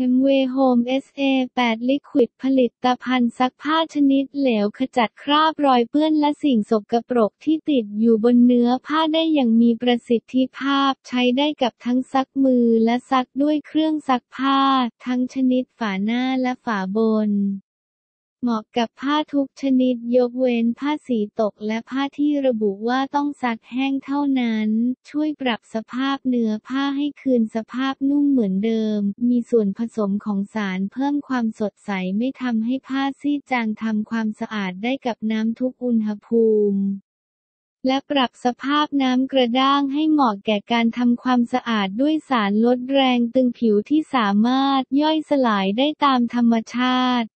MV Home SA8 Liquid ผลิตภัณฑ์ซักผ้าชนิดเหลวขจัดคราบรอยเปื้อนและสิ่งสกปรกที่ติดอยู่บนเนื้อผ้าได้อย่างมีประสิทธิภาพ ใช้ได้กับทั้งซักมือและซักด้วยเครื่องซักผ้า ทั้งชนิดฝาหน้าและฝาบน เหมาะกับผ้าทุกชนิดยกเว้นผ้าสีตกและผ้าที่ระบุว่าต้องซักแห้งเท่านั้น ช่วยปรับสภาพเนื้อผ้าให้คืนสภาพนุ่มเหมือนเดิม มีส่วนผสมของสารเพิ่มความสดใสไม่ทำให้ผ้าซีดจางทำความสะอาดได้กับน้ำทุกอุณหภูมิและปรับสภาพน้ำกระด้างให้เหมาะแก่การทำความสะอาดด้วยสารลดแรงตึงผิวที่สามารถย่อยสลายได้ตามธรรมชาติ